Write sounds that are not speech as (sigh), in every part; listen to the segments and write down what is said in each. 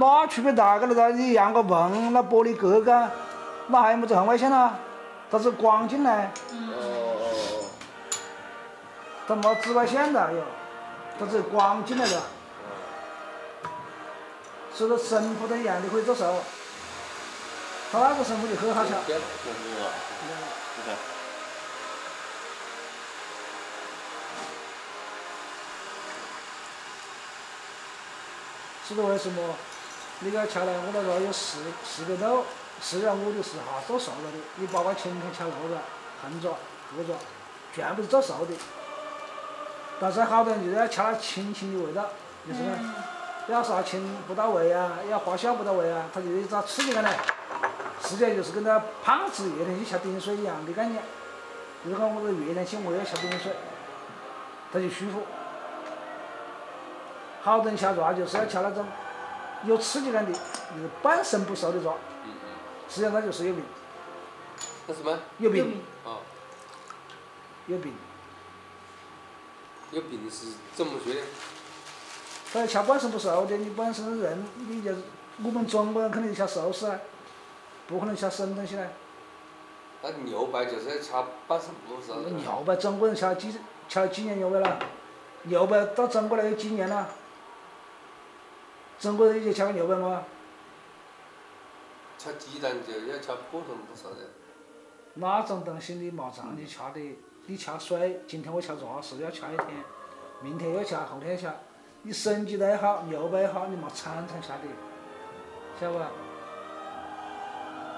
那区别大个了噻！你让个棚，那玻璃隔个，那还有么子很危险啊？它是光进来，哦它没紫外线的哟，它只有光进来的。所以说神父都一样，你可以做手。他那个神父就很好巧，这样公公啊，你看，是的。为什么？你给它敲来，我那个有四四个斗，四个我的是哈做熟了的，你包括青天敲漏了，横爪、合爪，全部是做熟的。但是好多人就是要敲它轻轻的味道，就是呢，要杀青不到位啊，要发酵不到位啊，他就有一找刺激感呢。实际上就是跟那胖子热天去吃冰水一样的概念，就是讲我这热天去我要吃冰水，他就舒服。好多人吃肉就是要吃那种有刺激感的，就是半生不熟的抓，嗯嗯，实际上它就是有病，那什么？有病，啊，有病。有病是怎么说的？他要吃半生不熟的，你本身人，你就是我们中国人肯定吃熟食啊，不可能吃生东西呢。那牛排就是要吃半生不熟的。牛排中国人敲几敲几年牛排了？牛排到中国来有几年了？中国人以前敲过牛排吗？吃鸡蛋就要敲半生不熟的。那种东西你没长去敲的，你吃水，今天我敲爪是要吃一天，明天要吃，后天又敲，你生鸡蛋也好，牛排也好，你嘛常常吃的，晓得吧？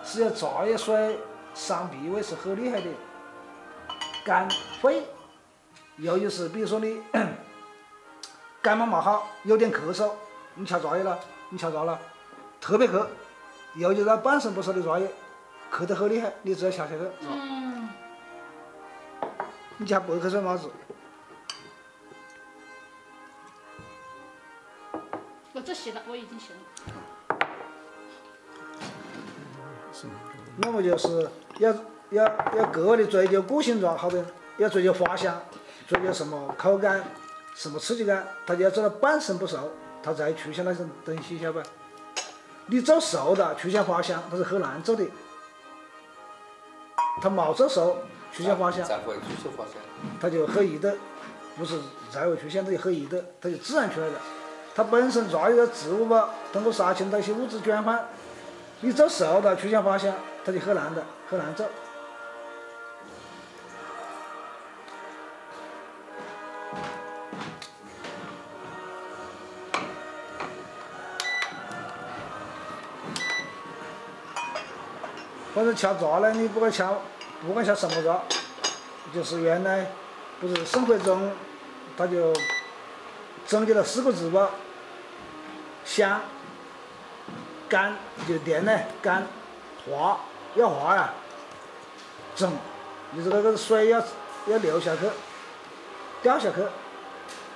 是要茶叶水伤脾胃是很厉害的，肝肺，尤其是比如说你 (coughs) 感冒没好，有点咳嗽，你吃茶叶了，你吃茶了，特别渴，尤其是那半生不熟的茶叶，咳得很厉害，你只要吃下去，嗯，你吃白开水麻子，我这洗了，我已经洗了。那么就是要要要格外的追求个性状，好多要追求花香，追求什么口感，什么刺激感，他就要做到半生不熟，他才出现那种东西，晓得吧？你做熟了出现花香，它是很难做的。它没做熟出现花香，才会出现花香。它就很易的，不是才会出现，它就很易的，它就自然出来了。它本身抓一个植物吧，通过杀青的一些物质转换，你做熟了出现花香，它就很难的，很难做。反正敲诈呢，你不管敲，不管敲什么诈，就是原来不是宋徽宗，他就总结了四个字吧，香、干就甜呢，干、滑要滑呀，重就是那个水要要流下去，掉下去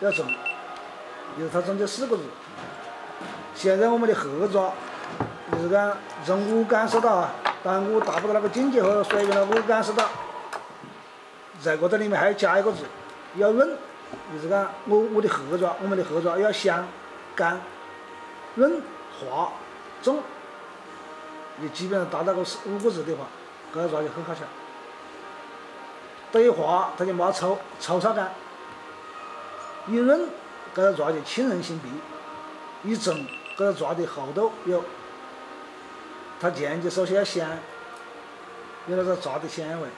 要重，就是它总结四个字。现在我们的合爪，就是讲从我感受到啊，但我达不到那个境界和水平了，我感受到。在这个里面还要加一个字，要润，就是讲我我的合爪，我们的合爪要香、干、润、滑、重，你基本上达到个四五个字的话，这个抓就很好敲。它一滑，它就没臭臭臊感；一润，这个抓就沁人心脾；一重，这个抓的厚度有。它前期首先要香，有那个炸的香味，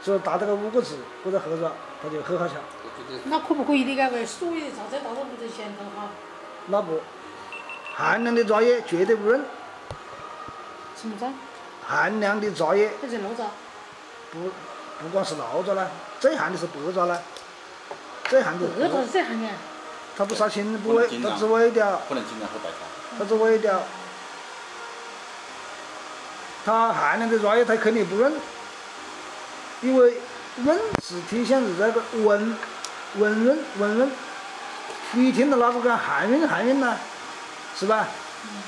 所以达到个五个字或者合爪，它就很好敲。我觉得那可不可以理解为所有的榨菜大都不得咸头哈？那不，寒凉的茶叶绝对不润，什么子？寒凉的茶叶还是肉渣？不不光是老抓啦，最寒的是白茶啦，最寒的白茶是最寒的。它不杀青不煨，它只煨掉，不能经常喝白茶。它只煨掉。它寒凉的抓叶它肯定不润，因为润是体现是那个温温润温润。你听到哪个讲寒润寒润呢？是吧？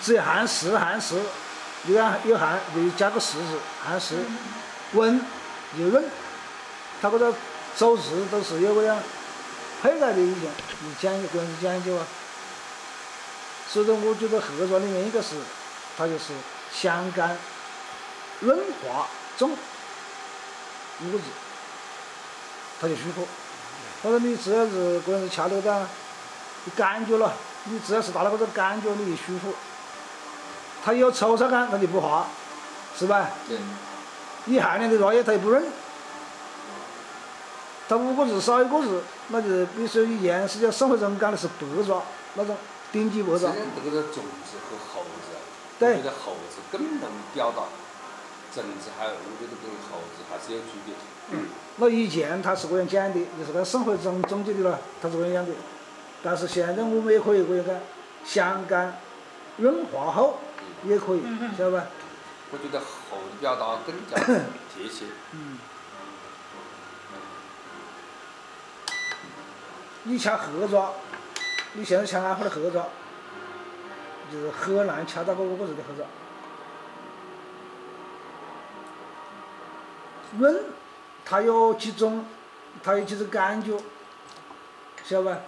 只有寒湿寒湿，你看有寒就加个湿字，寒湿，温又润，它这个走字都是有个样配来的一种，你讲究，个人是讲究啊。所以说，我觉得合作里面应该是，它就是香干、润滑、重五个字，它就舒服。他说你只要是个人是吃那个你感觉了，你只要是到那个感觉你就舒服，它有粗糙感，它就不滑，是吧？对。你含量的茶叶，它也不润。它五个字少一个字，那就比如说以原始叫生活中讲的是白茶那种顶级白茶。实际上这个种子和猴子，对。我觉得厚字更能表达，重字还我觉得跟猴子还是有区别。嗯。那以前他是这样讲的，就是在生活中总结的了，他是这样讲的。但是现在我们也可以这样讲，香干、润滑后也可以，晓得吧？我觉得厚的表达更加贴切。嗯。你吃黑爪，你现在吃安徽的黑爪，就是很难吃到过五个人的黑爪。润，它有几种，它有几种感觉，晓得吧？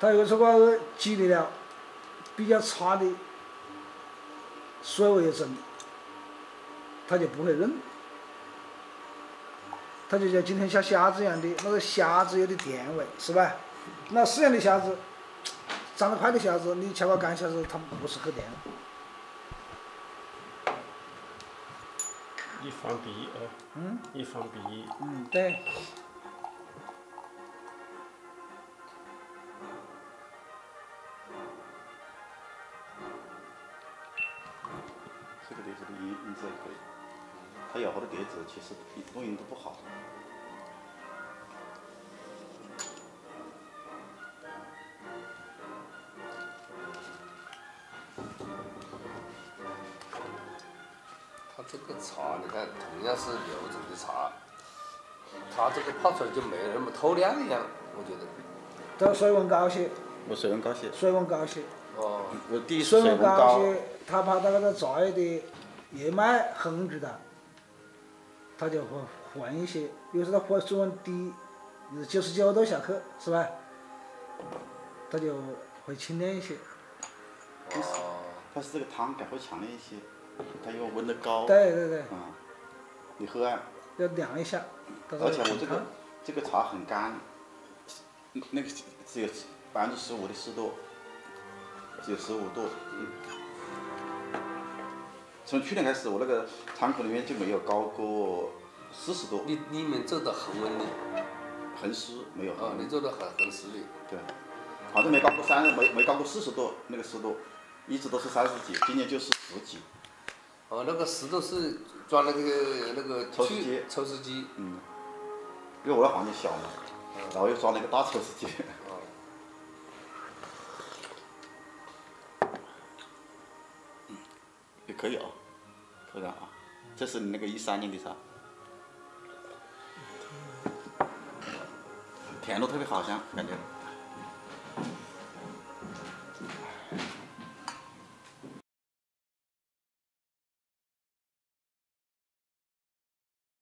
它有时候个激烈了，比较差的，水味重，它就不会润。它就像今天吃虾子一样的，那个虾子有点甜味，是吧？那饲养的虾子，长得快的虾子，你吃个干虾子，它不是很甜。一方比一啊。嗯。一方比一。嗯，对。这个碟子的音音质还可以，它摇好的碟子其实录音都不好。它这个茶，你看，同样是六层的茶，它这个泡出来就没有那么透亮一样，我觉得。这水温高些。我水温高些。水温高些。哦。我第一水温高些，它怕那个茶叶的叶脉横住的，它就会混一些。有时候它混水温低，是九十九度下去，是吧？它就会清亮一些。哦。它是这个汤感会强烈一些，它因为温的高。对对对。啊。你喝啊。要凉一下。而且我这个这个茶很干，那个只有百分之十五的湿度，只有十五度。从去年开始，我那个仓库里面就没有高过四十度。你你们做的恒温的？恒湿没有。哦，你做的恒恒湿的。对。反正没高过三，没没高过四十度那个湿度，一直都是三十几，今年就是十几。哦，那个石头是装那个那个抽湿机。抽湿机。嗯。因为我的房间小嘛，然后又装了一个大抽湿机。嗯，也可以啊，可以啊，这是你那个一三年的茶，甜度特别好香，感觉。